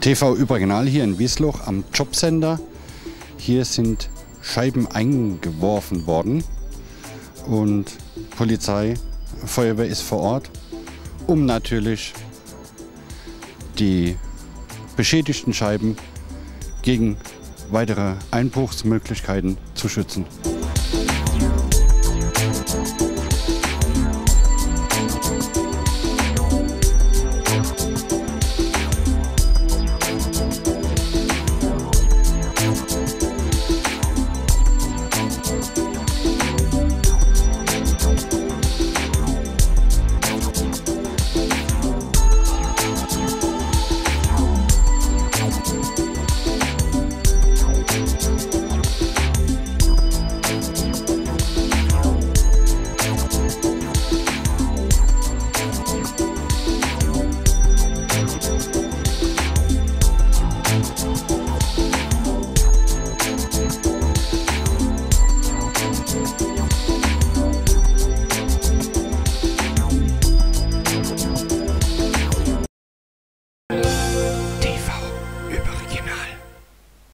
TV Überregional hier in Wiesloch am Jobcenter. Hier sind Scheiben eingeworfen worden und Polizei, Feuerwehr ist vor Ort, um natürlich die beschädigten Scheiben gegen weitere Einbruchsmöglichkeiten zu schützen.